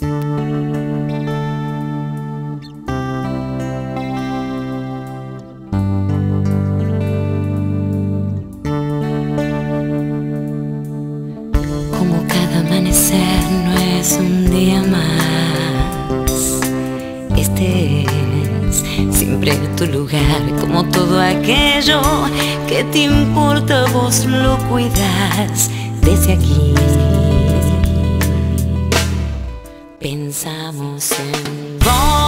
Como cada amanecer no es un día más. Este es siempre tu lugar, como todo aquello que te importa, vos lo cuidas desde aquí. pensamos en vos.